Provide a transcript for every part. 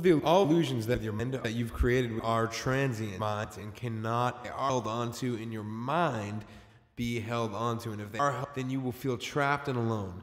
the all illusions that your mind that you've created are transient minds and cannot are held onto in your mind be held onto. And if they are then you will feel trapped and alone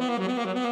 Thank you.